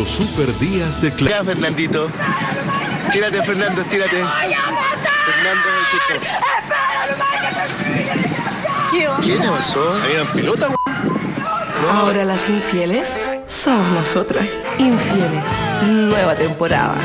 Los super días de Ya, Fernandito. Tírate, Fernando, tírate. Fernando, chico. ¿Qué pasó? Ahora las infieles somos nosotras. Infieles. Nueva temporada.